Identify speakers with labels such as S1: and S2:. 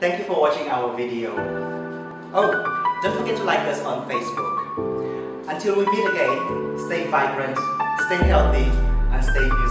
S1: Thank you for watching our video. Oh, don't forget to like us on Facebook. Until we meet again, stay vibrant, stay healthy, and stay musical.